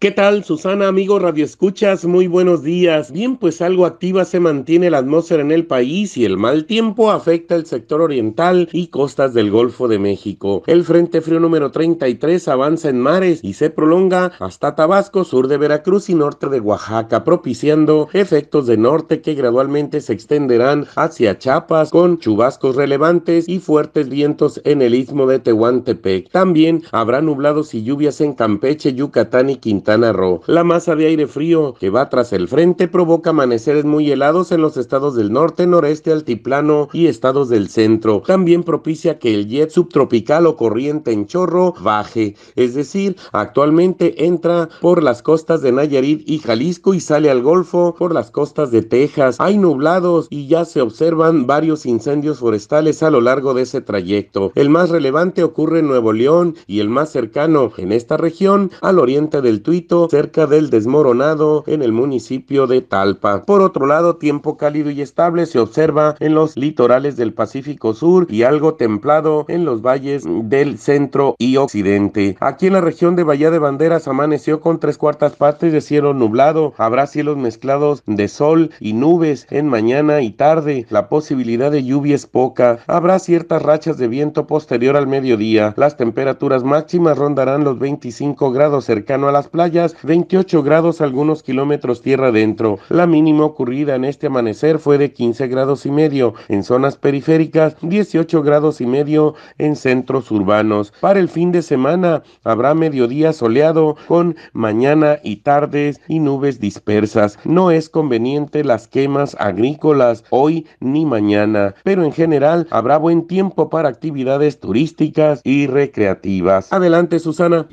¿Qué tal, Susana, amigo Radio Escuchas? Muy buenos días. Bien, pues algo activa se mantiene la atmósfera en el país y el mal tiempo afecta el sector oriental y costas del Golfo de México. El Frente Frío número 33 avanza en mares y se prolonga hasta Tabasco, sur de Veracruz y norte de Oaxaca, propiciando efectos de norte que gradualmente se extenderán hacia Chiapas con chubascos relevantes y fuertes vientos en el istmo de Tehuantepec. También habrá nublados y lluvias en Campeche, Yucatán y Quintana la masa de aire frío que va tras el frente provoca amaneceres muy helados en los estados del norte, noreste, altiplano y estados del centro. También propicia que el jet subtropical o corriente en chorro baje, es decir, actualmente entra por las costas de Nayarit y Jalisco y sale al Golfo por las costas de Texas. Hay nublados y ya se observan varios incendios forestales a lo largo de ese trayecto. El más relevante ocurre en Nuevo León y el más cercano en esta región al oriente del Cerca del desmoronado en el municipio de Talpa. Por otro lado, tiempo cálido y estable se observa en los litorales del Pacífico Sur y algo templado en los valles del centro y occidente. Aquí en la región de Bahía de Banderas amaneció con tres cuartas partes de cielo nublado. Habrá cielos mezclados de sol y nubes en mañana y tarde. La posibilidad de lluvia es poca. Habrá ciertas rachas de viento posterior al mediodía. Las temperaturas máximas rondarán los 25 grados cercano a las playas 28 grados algunos kilómetros tierra adentro. La mínima ocurrida en este amanecer fue de 15 grados y medio en zonas periféricas, 18 grados y medio en centros urbanos. Para el fin de semana habrá mediodía soleado con mañana y tardes y nubes dispersas. No es conveniente las quemas agrícolas hoy ni mañana, pero en general habrá buen tiempo para actividades turísticas y recreativas. Adelante, Susana.